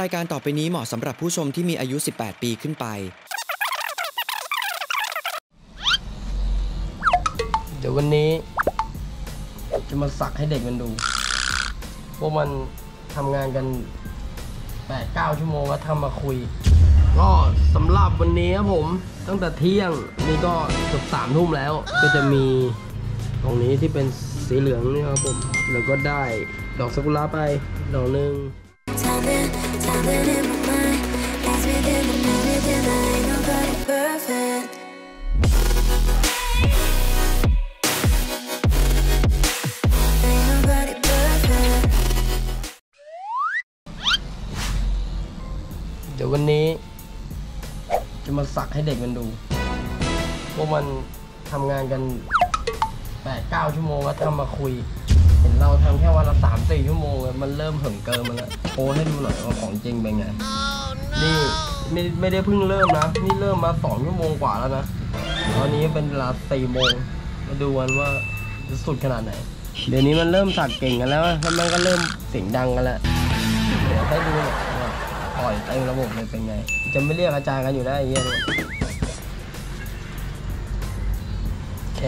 รายการต่อไปนี้เหมาะสำหรับผู้ชมที่มีอายุ 18 ปีขึ้นไป เดี๋ยววันนี้ จะมาสักให้เด็กมันดู พวกมันทำงานกัน 8-9 ชั่วโมงแล้วทำมาคุย ก็สำหรับวันนี้ครับผมตั้งแต่เที่ยงนี่ก็เกือบสามทุ่มแล้ว ก็จะมีตรงนี้ที่เป็นสีเหลืองนี่ครับผม แล้วก็ได้ดอกซากุระไปดอกหนึ่ง เดี๋ยววันนี้ จะมาสักให้เด็กมันดูพวกมันทำงานกัน8-9ชั่วโมงแล้วทำมาคุย เห็นเราทำแค่วัน มันเริ่มเหิมเกินมันแล้วโชว์ให้ดูหน่อยว่าของจริงเป็นไง นี่ไม่ไม่ได้เพิ่งเริ่มนะ นี่เริ่มมา2ชั่วโมงกว่าแล้วนะ ตอนนี้เป็นเวลา4โมง มาดูกันว่าจะสุดขนาดไหน เดี๋ยวนี้มันเริ่มสักเก่งกันแล้วแล้วมันก็เริ่มเสียงดังกันแล้วเดี๋ยวให้ดูหน่อยว่าปล่อยเต็มระบบเลยเป็นไง จะไม่เรียกอาจารย์กันอยู่ได้ยเนี่ยโอเค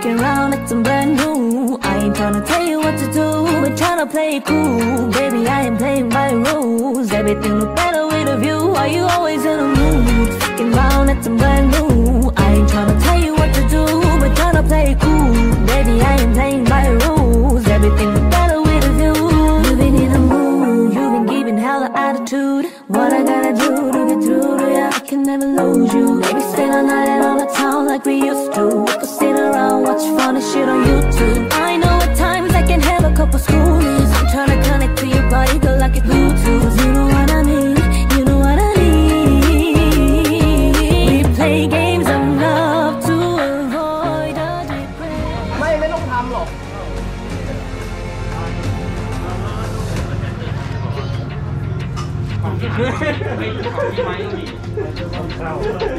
mood? Fucking around like some brand new. I ain't tryna tell you what to do. We're tryna play it cool. Baby, I ain't playing by rules. Everything look better with a view. Why you always in a mood? Fucking around like some brand new. I ain't tryna tell you what to do. We're tryna play it cool. Baby, I ain't playing by rules. Everything look better with a view. You've been in a mood. You've been giving hella attitude. What I gotta do to get through to ya? I can never lose you. Baby, stay all night and all the like we used to. We could sit around, watch funny shit on YouTube. I know at times I can have a couple schoolies. I'm tryna connect to your body, go like a Bluetooth. You know what I mean? You know what I mean? We play games of love to avoid the regret. ไม่ไม่ต้องทำหรอก Ain't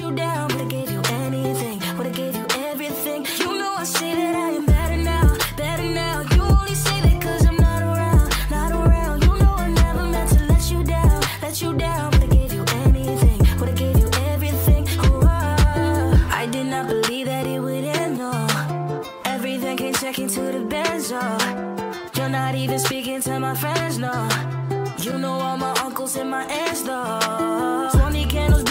you down, but I gave you anything. But I gave you everything. You know I that I am better now, better now. You only say that cause I'm not around, not around. You know I never meant to let you down, let you down. Gave you gave you everything. I did not believe that it would end. Everything came checking to the bench. You're not even speaking to my friends, no. You know all my uncles and my aunts, though. 20 candles,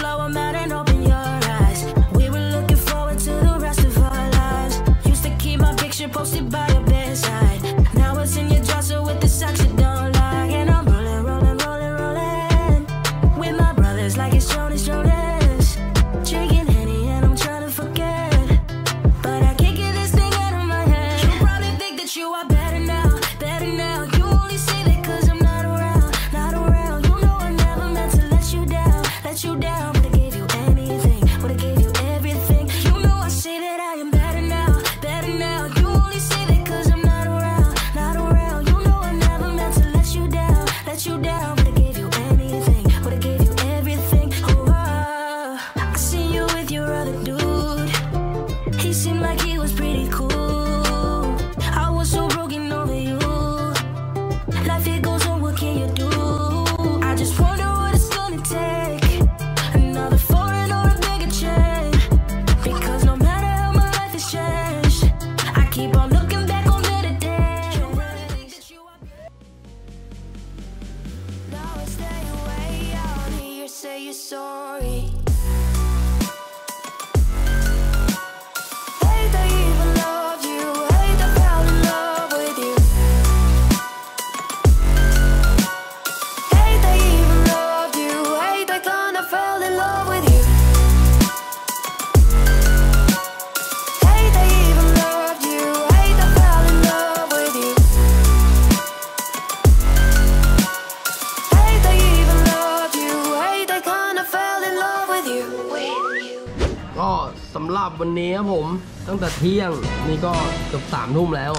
วันนี้ครับผมตั้งแต่เที่ยงนี่ก็เกือบสามทุ่มแล้ว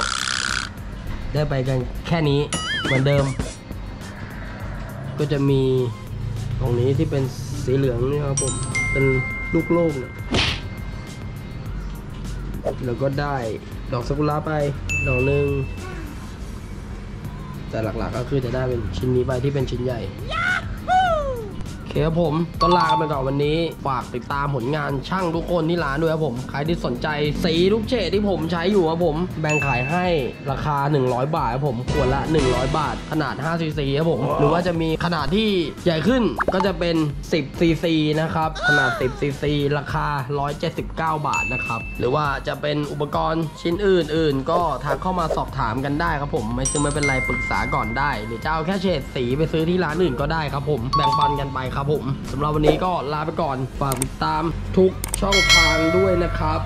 ได้ไปกันแค่นี้เหมือนเดิม ก็จะมีตรงนี้ที่เป็นสีเหลืองนี่ครับผมเป็นลูกโลกเนี่ยแล้วก็ได้ดอกซากุระไปดอกหนึ่งแต่หลักๆก็คือจะได้เป็นชิ้นนี้ไปที่เป็นชิ้นใหญ่ คครับผมก็ลากันไปก่อนวันนี้ ฝากติดตามผลงานช่างทุกคนที่ร้านด้วยครับผม ใครที่สนใจสีทุกเฉดที่ผมใช้อยู่ครับผม แบ่งขายให้ราคา 100 บาทครับผมขวดละ 100 บาท ขนาด5ซีซีครับผม หรือว่าจะมีขนาดที่ใหญ่ขึ้นก็จะเป็น 10ซีซีนะครับ ขนาด 10ซีซีราคา 179 บาทนะครับ หรือว่าจะเป็นอุปกรณ์ชิ้นอื่น ๆ ก็ทักเข้ามาสอบถามกันได้ครับผม ไม่ซึ่งไม่เป็นไรปรึกษาก่อนได้ หรือจะเอาแค่เฉดสีไปซื้อที่ร้านอื่นก็ได้ครับผม แบ่งปันกันไปครับผมสำหรับวันนี้ก็ลาไปก่อนฝากติดตามทุกช่องทางด้วยนะครับ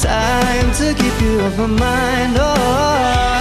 time to keep you off my mind. Oh.